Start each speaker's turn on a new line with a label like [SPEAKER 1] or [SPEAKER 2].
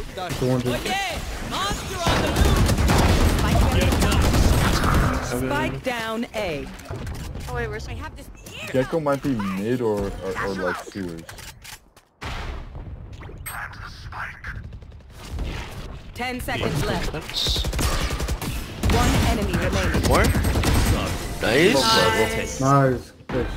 [SPEAKER 1] 200.
[SPEAKER 2] Spike down A.
[SPEAKER 3] Oh wait, where's
[SPEAKER 4] I have this.
[SPEAKER 5] Gekko might be mid or, or, or like sewers.
[SPEAKER 2] Ten seconds left.
[SPEAKER 6] That's
[SPEAKER 2] One enemy remaining.
[SPEAKER 6] more. Nice.
[SPEAKER 5] Nice.
[SPEAKER 1] Nice.